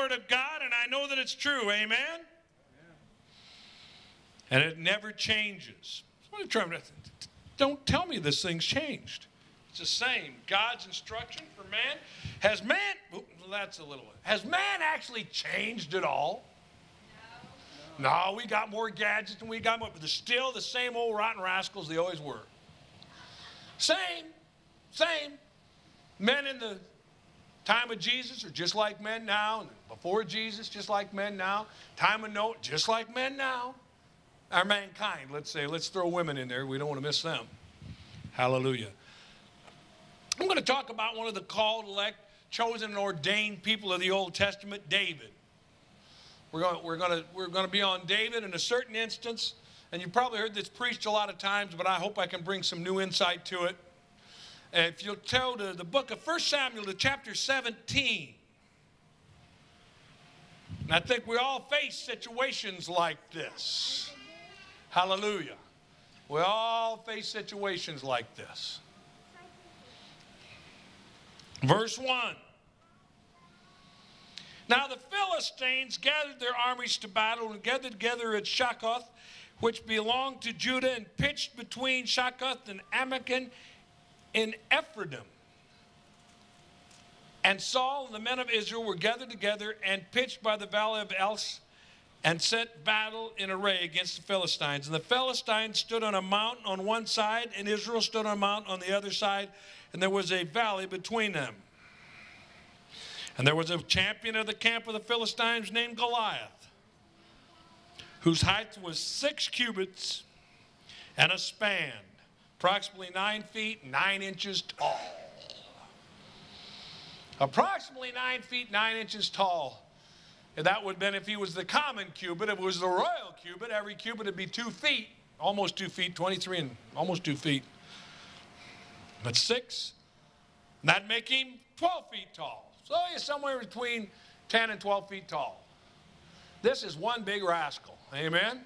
Word of God, and I know that it's true. Amen? And it never changes. Don't tell me this thing's changed. It's the same. God's instruction for man. Has man, well, that's a little, has man actually changed at all? No. no, we got more gadgets than we got more, but they're still the same old rotten rascals they always were. Same, same. Men in the time of Jesus are just like men now, and before Jesus, just like men now. Time of Noah, just like men now. Our mankind, let's say, let's throw women in there. We don't want to miss them. Hallelujah. I'm going to talk about one of the called, elect, chosen, and ordained people of the Old Testament, David. We're going, we're, going to, we're going to be on David in a certain instance, and you've probably heard this preached a lot of times, but I hope I can bring some new insight to it. If you'll tell the, the book of 1 Samuel to chapter 17, and I think we all face situations like this. Hallelujah. We all face situations like this. Verse 1. Now the Philistines gathered their armies to battle and gathered together at Shakoth, which belonged to Judah, and pitched between Shakoth and Ammon in Ephraim. And Saul and the men of Israel were gathered together and pitched by the valley of Elah and set battle in array against the Philistines. And the Philistines stood on a mountain on one side, and Israel stood on a mountain on the other side and there was a valley between them. And there was a champion of the camp of the Philistines named Goliath, whose height was six cubits and a span, approximately nine feet, nine inches tall. Approximately nine feet, nine inches tall. And that would have been if he was the common cubit. If it was the royal cubit, every cubit would be two feet, almost two feet, 23 and almost two feet. But six, that'd make him 12 feet tall. So he's somewhere between 10 and 12 feet tall. This is one big rascal. Amen?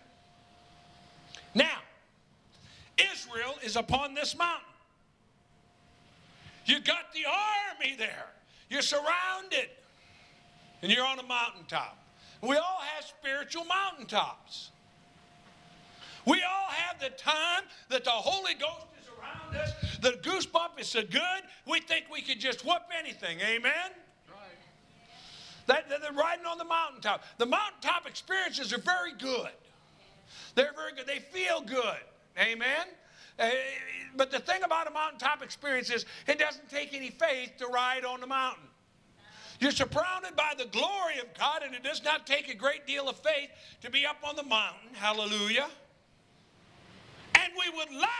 Now, Israel is upon this mountain. You got the army there. You're surrounded. And you're on a mountaintop. We all have spiritual mountaintops. We all have the time that the Holy Ghost is around us. The goosebump is so good, we think we could just whoop anything. Amen? That, they're riding on the mountaintop. The mountaintop experiences are very good. They're very good. They feel good. Amen? Uh, but the thing about a mountaintop experience is it doesn't take any faith to ride on the mountain. You're surrounded by the glory of God, and it does not take a great deal of faith to be up on the mountain. Hallelujah. And we would like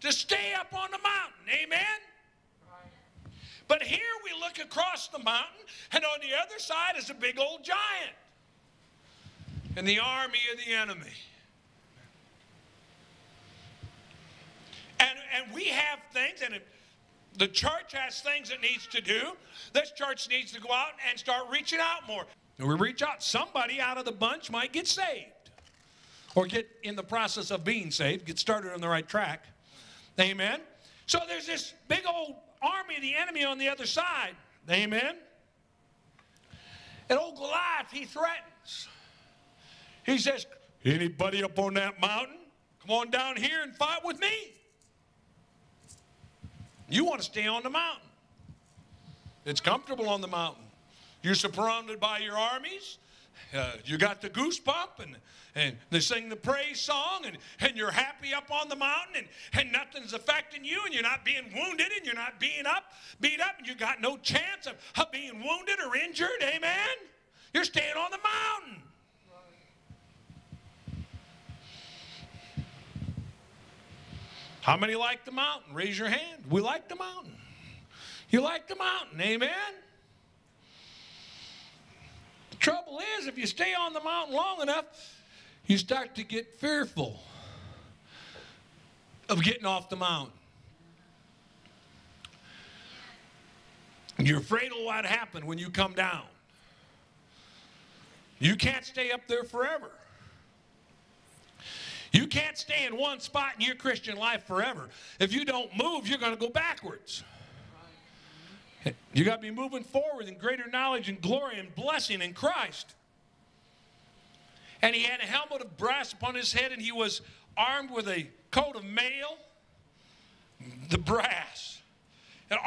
to stay up on the mountain. Amen? But here we look across the mountain, and on the other side is a big old giant and the army of the enemy. And, and we have things, and the church has things it needs to do. This church needs to go out and start reaching out more. And we reach out, somebody out of the bunch might get saved or get in the process of being saved, get started on the right track. Amen. So there's this big old army of the enemy on the other side. Amen. And old Goliath, he threatens. He says, Anybody up on that mountain? Come on down here and fight with me. You want to stay on the mountain. It's comfortable on the mountain. You're surrounded by your armies. Uh, you got the goosebump and, and they sing the praise song and, and you're happy up on the mountain and, and nothing's affecting you and you're not being wounded and you're not being up, beat up and you got no chance of, of being wounded or injured. Amen? You're staying on the mountain. How many like the mountain? Raise your hand. We like the mountain. You like the mountain. Amen? The trouble is, if you stay on the mountain long enough, you start to get fearful of getting off the mountain. You're afraid of what happened when you come down. You can't stay up there forever. You can't stay in one spot in your Christian life forever. If you don't move, you're going to go backwards. You got to be moving forward in greater knowledge and glory and blessing in Christ. And he had a helmet of brass upon his head, and he was armed with a coat of mail, the brass. An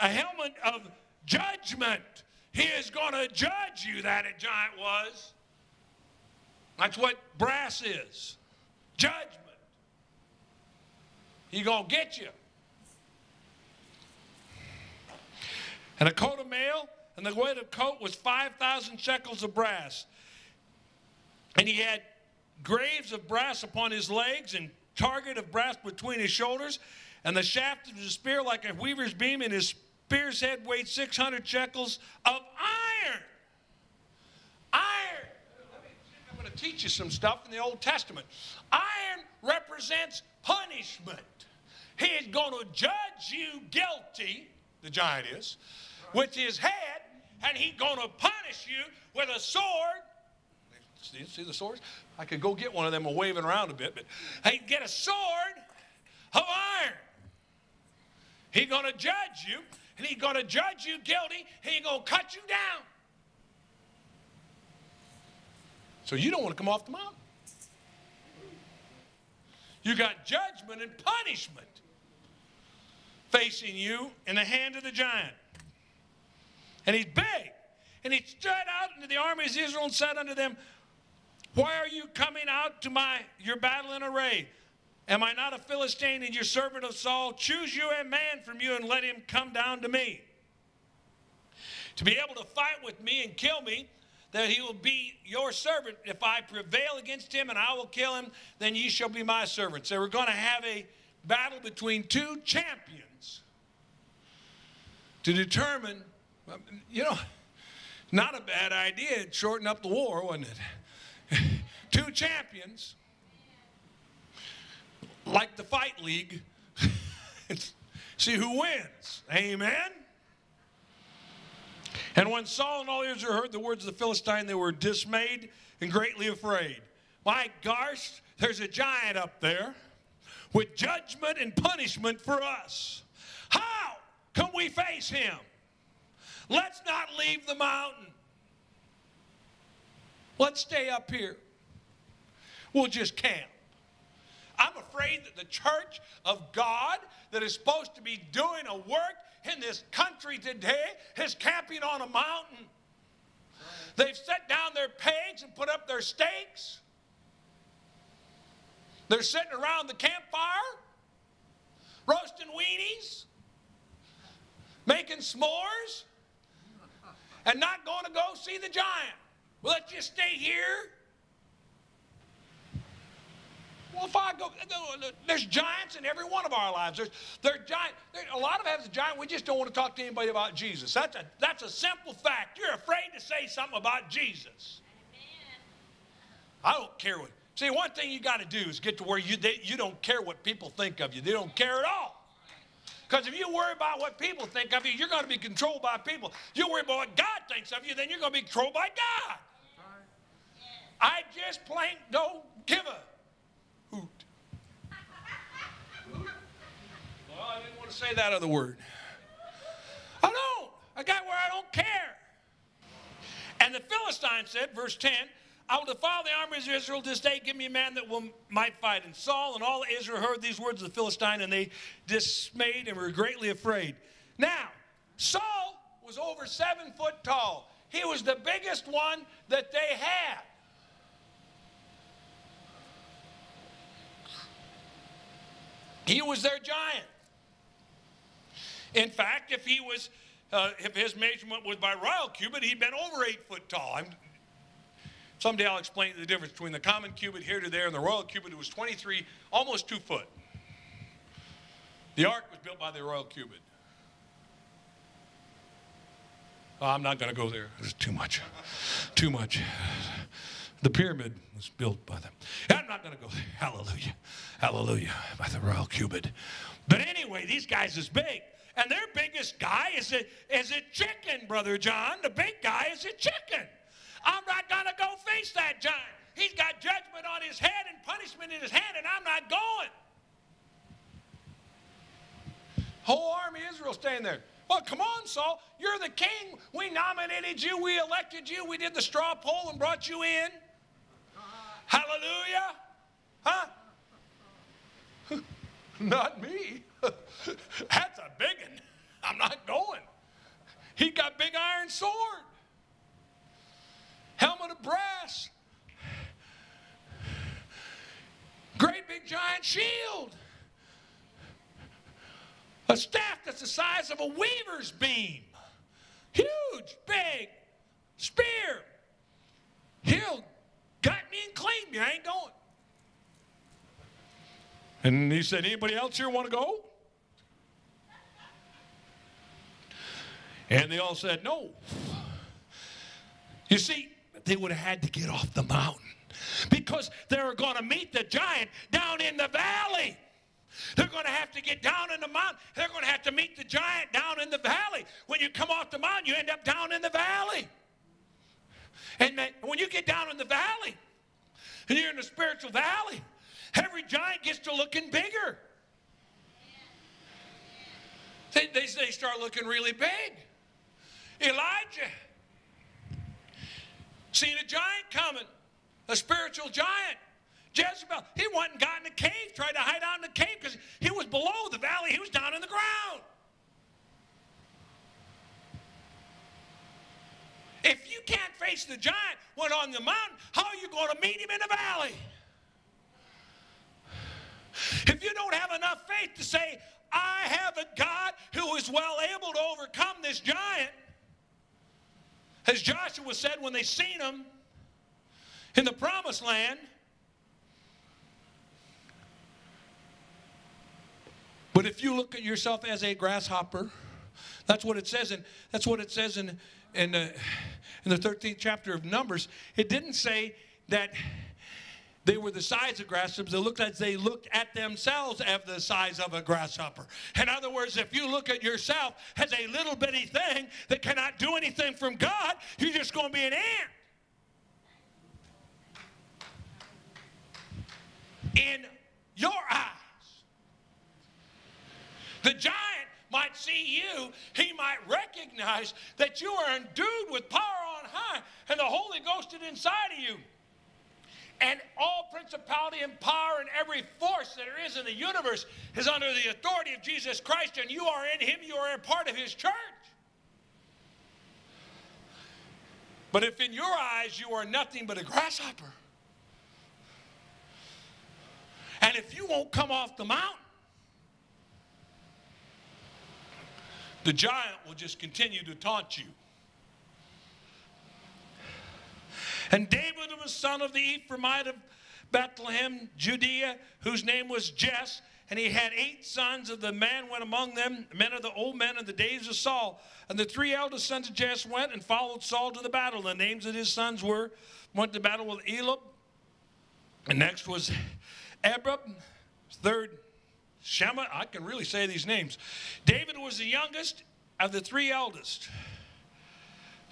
a helmet of judgment. He is going to judge you, that a giant was. That's what brass is judgment. He's going to get you. And a coat of mail, and the weight of coat was 5,000 shekels of brass. And he had greaves of brass upon his legs, and target of brass between his shoulders, and the shaft of his spear like a weaver's beam, and his spear's head weighed 600 shekels of. Iron. I'm going to teach you some stuff in the Old Testament. Iron represents punishment. He is going to judge you guilty, the giant is, with his head, and he's going to punish you with a sword. See, see the swords? I could go get one of them and waving around a bit, but he'd get a sword of iron. He's going to judge you, and he's going to judge you guilty, he's going to cut you down. So you don't want to come off the mountain. You got judgment and punishment facing you in the hand of the giant. And he's big. And he stood out into the armies of Israel and said unto them, Why are you coming out to my your battle in array? Am I not a Philistine and your servant of Saul? Choose you a man from you and let him come down to me. To be able to fight with me and kill me, that he will be your servant. If I prevail against him and I will kill him, then ye shall be my servants. So we're going to have a battle between two champions to determine, you know, not a bad idea. It shortened up the war, wasn't it? two champions like the fight league, see who wins. Amen. And when Saul and all Israel heard the words of the Philistine, they were dismayed and greatly afraid. My gosh, there's a giant up there with judgment and punishment for us. How can we face him? Let's not leave the mountain. Let's stay up here. We'll just camp. I'm afraid that the church of God that is supposed to be doing a work in this country today is camping on a mountain. They've set down their pegs and put up their stakes. They're sitting around the campfire, roasting weenies, making s'mores, and not going to go see the giant. Well, let's just stay here well, if I go, there's giants in every one of our lives. There's, there's giant. There, a lot of us a giant. We just don't want to talk to anybody about Jesus. That's a that's a simple fact. You're afraid to say something about Jesus. Amen. I don't care what. See, one thing you got to do is get to where you they, you don't care what people think of you. They don't care at all. Because if you worry about what people think of you, you're going to be controlled by people. You worry about what God thinks of you, then you're going to be controlled by God. I just plain don't give a hoot. Well, I didn't want to say that other word. I don't. I got where I don't care. And the Philistine said, verse 10, I will defile the armies of Israel this day. Give me a man that will might fight. And Saul and all Israel heard these words of the Philistine, and they dismayed and were greatly afraid. Now, Saul was over seven foot tall. He was the biggest one that they had. He was their giant. In fact, if he was, uh, if his measurement was by royal cubit, he'd been over eight foot tall. I'm, someday I'll explain the difference between the common cubit here to there and the royal cubit. It was 23, almost two foot. The ark was built by the royal cubit. Oh, I'm not going to go there. It's too much. Too much. The pyramid was built by them. I'm not going to go there. Hallelujah. Hallelujah. By the royal cubit. But anyway, these guys is big. And their biggest guy is a, is a chicken, Brother John. The big guy is a chicken. I'm not going to go face that giant. He's got judgment on his head and punishment in his hand, and I'm not going. Whole army Israel staying there. Well, come on, Saul. You're the king. We nominated you. We elected you. We did the straw poll and brought you in. Hallelujah. Huh? Not me. That's a big. I'm not going. He got big iron sword, helmet of brass, great big giant shield, a staff that's the size of a weaver's beam, huge, big spear. He'll got me and claim me. I ain't going. And he said, Anybody else here want to go? And they all said, No. You see, they would have had to get off the mountain because they're going to meet the giant down in the valley. They're going to have to get down in the mountain. They're going to have to meet the giant down in the valley. When you come off the mountain, you end up down in the valley. And when you get down in the valley, and you're in the spiritual valley, every giant gets to looking bigger. They, they, they start looking really big. Elijah seen a giant coming, a spiritual giant. Jezebel, he went and got in the cave, tried to hide out in the cave because he was below the valley, he was down in the ground. If you can't face the giant when on the mountain, how are you going to meet him in the valley? If you don't have enough faith to say, I have a God who is well able to overcome this giant, as Joshua said when they seen him in the promised land, but if you look at yourself as a grasshopper, that's what it says in that's what it says in in, in the 13th chapter of Numbers. It didn't say that they were the size of grasshoppers. They looked as they looked at themselves as the size of a grasshopper. In other words, if you look at yourself as a little bitty thing that cannot do anything from God, you're just going to be an ant. In your eyes. The giant might see you, he might recognize that you are endued with power on high and the Holy Ghost is inside of you and all principality and power and every force that there is in the universe is under the authority of Jesus Christ, and you are in Him, you are a part of His church. But if in your eyes you are nothing but a grasshopper, and if you won't come off the mountain, the giant will just continue to taunt you. And David was son of the Ephraimite of Bethlehem, Judea, whose name was Jesse. And he had eight sons of the man went among them, men of the old men in the days of Saul. And the three eldest sons of Jesse went and followed Saul to the battle. The names of his sons were, went to battle with Eliab. And next was Abrab. Third, Shema. I can really say these names. David was the youngest of the three eldest.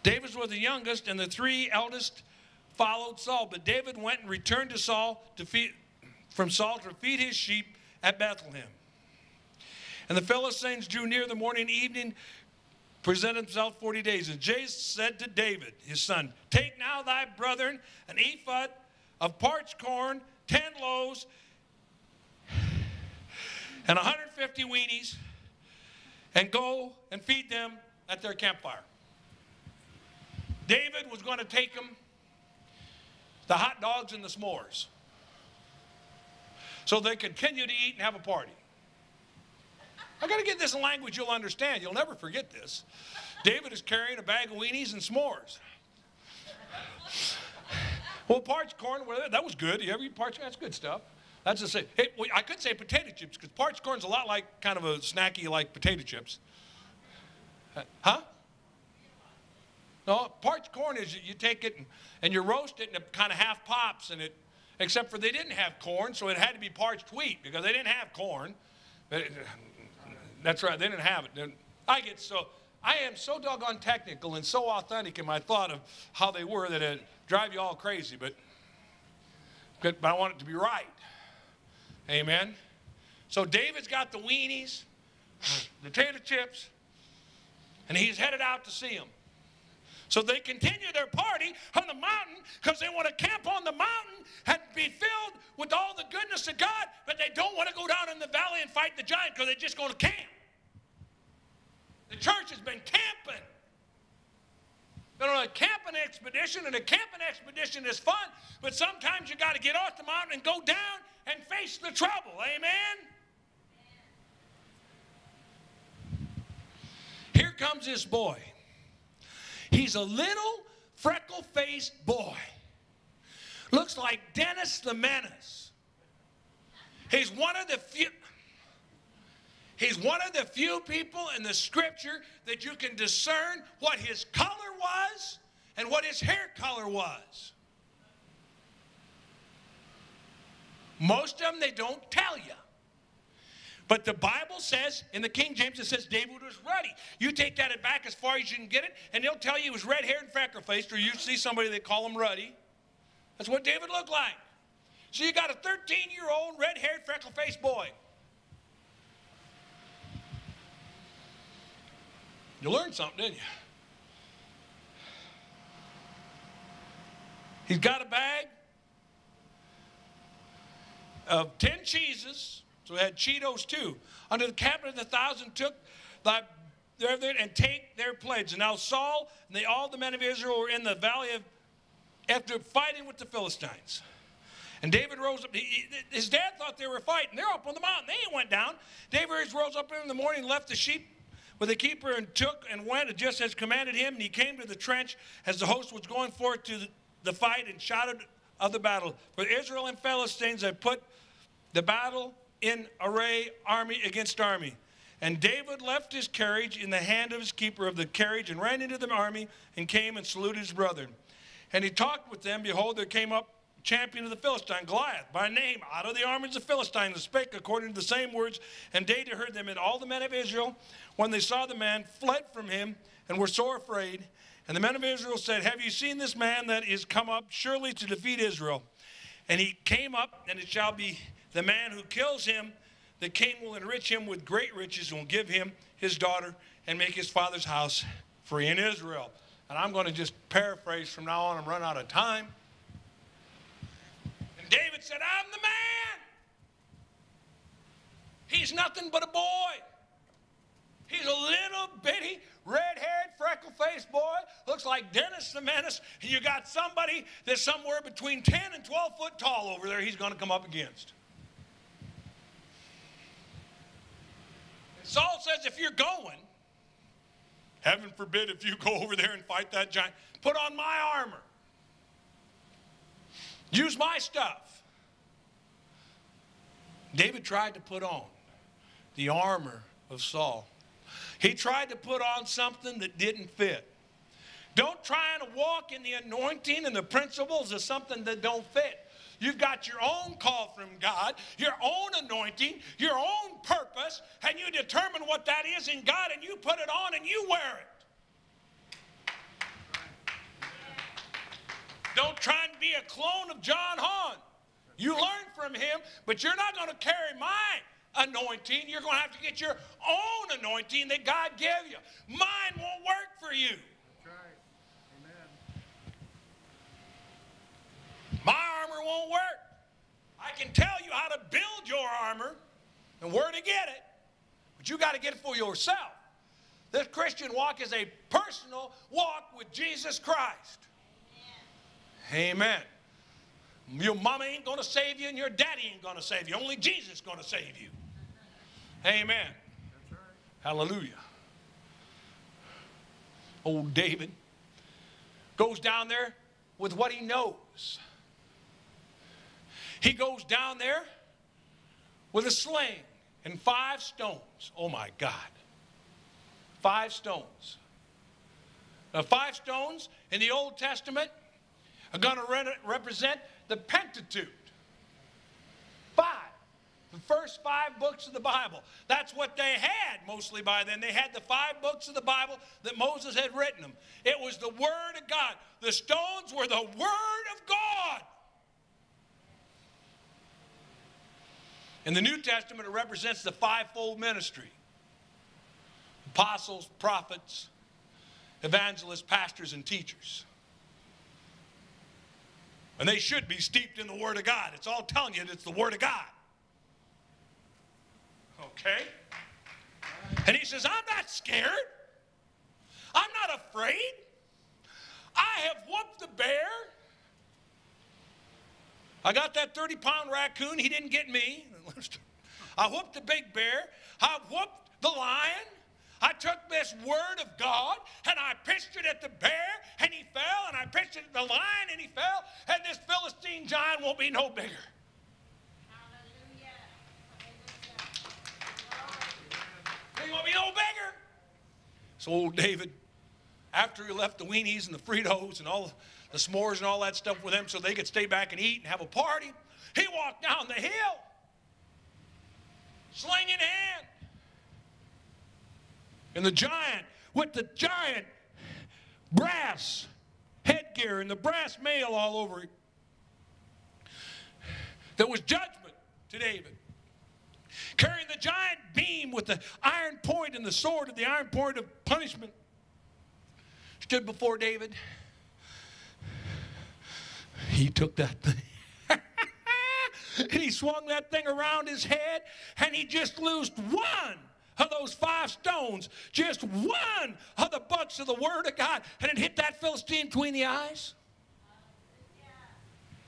David was the youngest, and the three eldest followed Saul. But David went and returned to Saul to feed, from Saul to feed his sheep at Bethlehem. And the Philistines drew near the morning and evening, presented themselves 40 days. And Jesse said to David, his son, Take now thy brethren an ephah of parched corn, 10 loaves, and 150 weenies, and go and feed them at their campfire. David was going to take them the hot dogs and the s'mores. So they continue to eat and have a party. I got to get this in language you'll understand. You'll never forget this. David is carrying a bag of weenies and s'mores. Well, parched corn, well, that was good. You ever eat parched? That's good stuff. That's the same. Hey, well, I could say potato chips because parched corn's a lot like kind of a snacky like potato chips. Huh? No, parched corn is you take it and, and you roast it and it kind of half pops and it, except for they didn't have corn, so it had to be parched wheat because they didn't have corn. That's right, they didn't have it. I get so, I am so doggone technical and so authentic in my thought of how they were that it drive you all crazy, but, but I want it to be right. Amen. So David's got the weenies, the potato chips, And he's headed out to see them. So they continue their party on the mountain because they want to camp on the mountain and be filled with all the goodness of God, but they don't want to go down in the valley and fight the giant because they're just going to camp. The church has been camping. Been on a camping expedition, and a camping expedition is fun, but sometimes you got to get off the mountain and go down and face the trouble. Amen? Here comes this boy. He's a little freckle faced boy. Looks like Dennis the Menace. He's one of the few. He's one of the few people in the scripture that you can discern what his color was and what his hair color was. Most of them, they don't tell you. But the Bible says, in the King James, it says David was ruddy. You take that back as far as you can get it, and they'll tell you he was red haired and freckle faced, or you see somebody, they call him ruddy. That's what David looked like. So you got a 13 year old red haired, freckle faced boy. You learned something, didn't you? He's got a bag of 10 cheeses so we had Cheetos too. Under the captain of the thousand took thy and take their pledge. And now Saul and they, all the men of Israel were in the valley of after fighting with the Philistines. And David rose up. He, his dad thought they were fighting. They're up on the mountain. They ain't went down. David rose up in the morning, left the sheep with the keeper, and took and went just as commanded him. And he came to the trench as the host was going forth to the, the fight and shouted of the battle. For Israel and Philistines had put the battle in array, army against army. And David left his carriage in the hand of his keeper of the carriage and ran into the army and came and saluted his brethren. And he talked with them. Behold, there came up champion of the Philistine, Goliath, by name, out of the armies of Philistine, and spake according to the same words. And David heard them, and all the men of Israel, when they saw the man, fled from him and were sore afraid. And the men of Israel said, Have you seen this man that is come up surely to defeat Israel? And he came up, and it shall be the man who kills him, the king will enrich him with great riches and will give him his daughter and make his father's house free in Israel. And I'm going to just paraphrase from now on I'm running out of time. And David said, I'm the man. He's nothing but a boy. He's a little bitty, red haired, freckle faced boy. Looks like Dennis the Menace. And you got somebody that's somewhere between 10 and 12 foot tall over there he's going to come up against. Saul says, if you're going, heaven forbid if you go over there and fight that giant, put on my armor. Use my stuff. David tried to put on the armor of Saul. He tried to put on something that didn't fit. Don't try and walk in the anointing and the principles of something that don't fit. You've got your own call from God, your own anointing, your own purpose, and you determine what that is in God and you put it on and you wear it. Don't try and be a clone of John Honn. You learn from him, but you're not going to carry my anointing. You're going to have to get your own anointing that God gave you. Mine won't work for you. My armor won't work. I can tell you how to build your armor and where to get it, but you got to get it for yourself. This Christian walk is a personal walk with Jesus Christ. Amen. Your mama ain't going to save you, and your daddy ain't going to save you. Only Jesus is going to save you. Amen. Hallelujah. Old David goes down there with what he knows. He goes down there with a sling and five stones. Oh my God. Five stones. Now, five stones in the Old Testament are going to re represent the Pentateuch. Five. The first five books of the Bible. That's what they had mostly by then. They had the five books of the Bible that Moses had written them. It was the Word of God. The stones were the Word of God. In the New Testament, it represents the fivefold ministry apostles, prophets, evangelists, pastors, and teachers. And they should be steeped in the Word of God. It's all telling you it's the Word of God. Okay? And he says, I'm not scared. I'm not afraid. I have whooped the bear. I got that 30 pound raccoon. He didn't get me. I whooped the big bear. I whooped the lion. I took this word of God and I pitched it at the bear and he fell, and I pitched it at the lion and he fell, and this Philistine giant won't be no bigger. He won't be no bigger. So old David, after he left the weenies and the Fritos and all the s'mores and all that stuff with them so they could stay back and eat and have a party, he walked down the hill, sling in hand. And the giant, with the giant brass headgear and the brass mail all over it, there was judgment to David. Carrying the giant beam with the iron point and the sword of the iron point of punishment, stood before David. He took that thing. he swung that thing around his head and he just loosed one of those five stones, just one of the bucks of the Word of God, and it hit that Philistine between the eyes.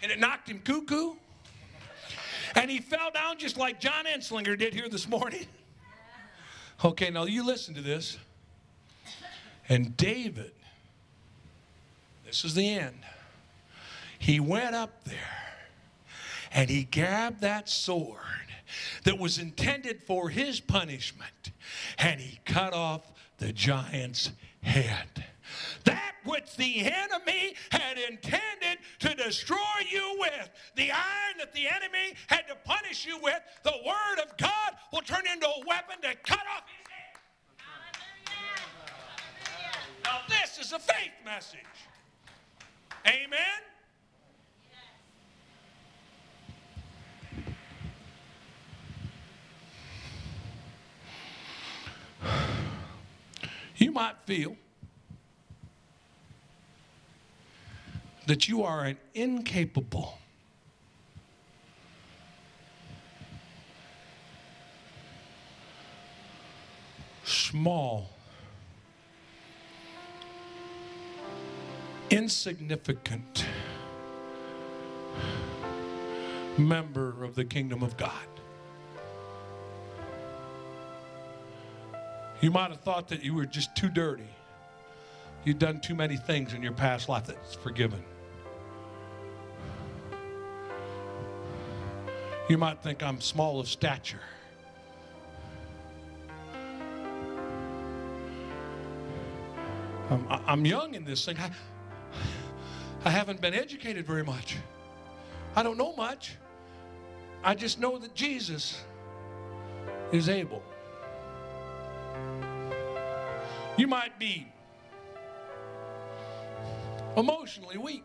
And it knocked him cuckoo. And he fell down just like John Enslinger did here this morning. Okay, now you listen to this. And David, this is the end. He went up there and he grabbed that sword that was intended for his punishment and he cut off the giant's head. That which the enemy had intended to destroy you with, the iron that the enemy had to punish you with, the word of God will turn into a weapon to cut off his head. Now, this is a faith message. Amen. You might feel that you are an incapable, small, insignificant member of the kingdom of God. You might have thought that you were just too dirty. You've done too many things in your past life that's forgiven. You might think I'm small of stature. I'm, I'm young in this thing. I, I haven't been educated very much. I don't know much. I just know that Jesus is able. You might be emotionally weak.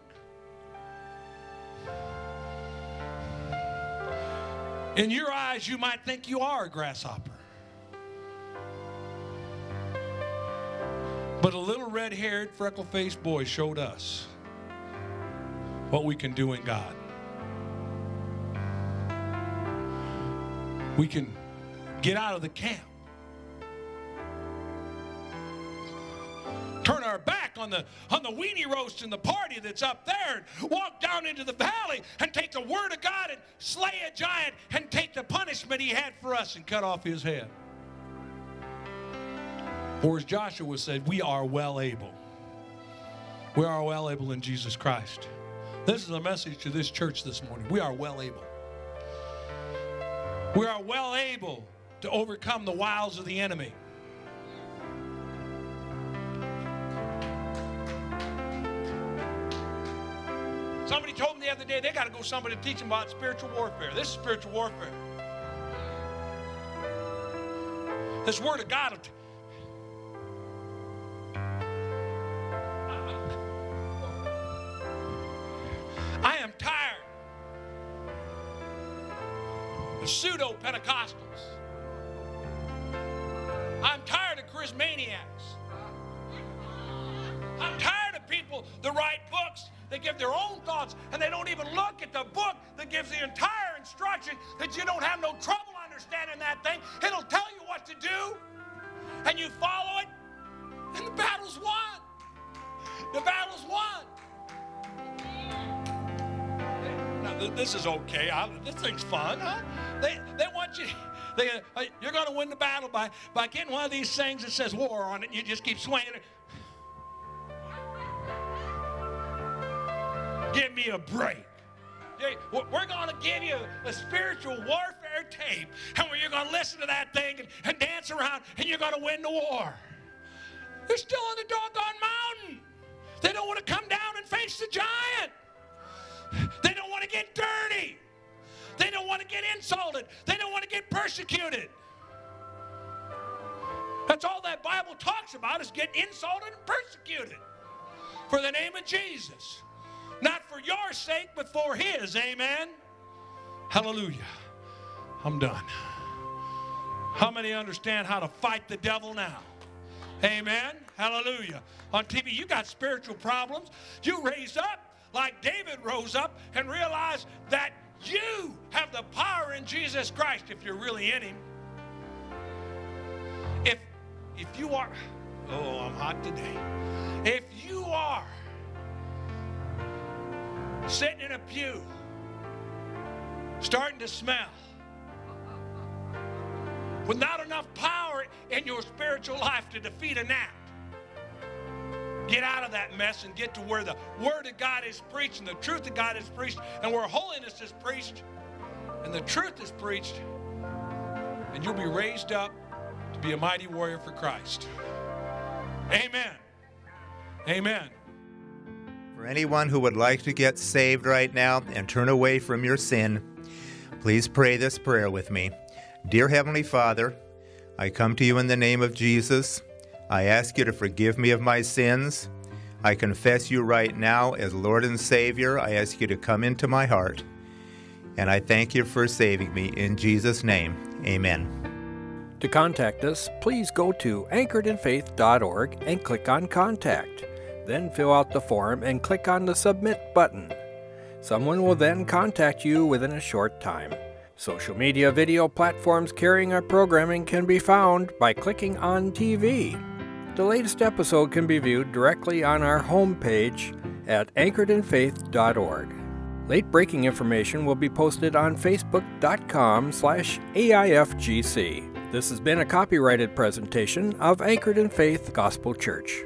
In your eyes, you might think you are a grasshopper. But a little red haired, freckle faced boy showed us what we can do in God. We can get out of the camp on the, on the weenie roast and the party that's up there and walk down into the valley and take the word of God and slay a giant and take the punishment he had for us and cut off his head. Or as Joshua said, we are well able. We are well able in Jesus Christ. This is a message to this church this morning. We are well able. We are well able to overcome the wiles of the enemy. Somebody told me the other day they got to go somebody to teach them about spiritual warfare. This is spiritual warfare. This word of God. This is okay. I, this thing's fun, huh? They, they want you, they, uh, you're going to win the battle by, by getting one of these things that says war on it and you just keep swinging it. Give me a break. We're going to give you a spiritual warfare tape, and you're going to listen to that thing and, and dance around, and you're going to win the war. They're still on the doggone mountain. They don't want to come down and face the giant. They want to get dirty. They don't want to get insulted. They don't want to get persecuted. That's all that Bible talks about is get insulted and persecuted for the name of Jesus. Not for your sake, but for His. Amen. Hallelujah. I'm done. How many understand how to fight the devil now? Amen. Hallelujah. On TV, you got spiritual problems. You raise up like David rose up and realized that you have the power in Jesus Christ if you're really in Him. If if you are, oh, I'm hot today. If you are sitting in a pew, starting to smell, with not enough power in your spiritual life to defeat a gnat. Get out of that mess and get to where the Word of God is preached and the truth of God is preached and where holiness is preached and the truth is preached. And you'll be raised up to be a mighty warrior for Christ. Amen. Amen. For anyone who would like to get saved right now and turn away from your sin, please pray this prayer with me. Dear Heavenly Father, I come to you in the name of Jesus. I ask you to forgive me of my sins. I confess you right now as Lord and Savior. I ask you to come into my heart. And I thank you for saving me. In Jesus' name, amen. To contact us, please go to anchoredinfaith.org and click on Contact. Then fill out the form and click on the Submit button. Someone will then contact you within a short time. Social media video platforms carrying our programming can be found by clicking on TV. The latest episode can be viewed directly on our homepage at anchoredinfaith.org. Late breaking information will be posted on facebook.com slash AIFGC. This has been a copyrighted presentation of Anchored in Faith Gospel Church.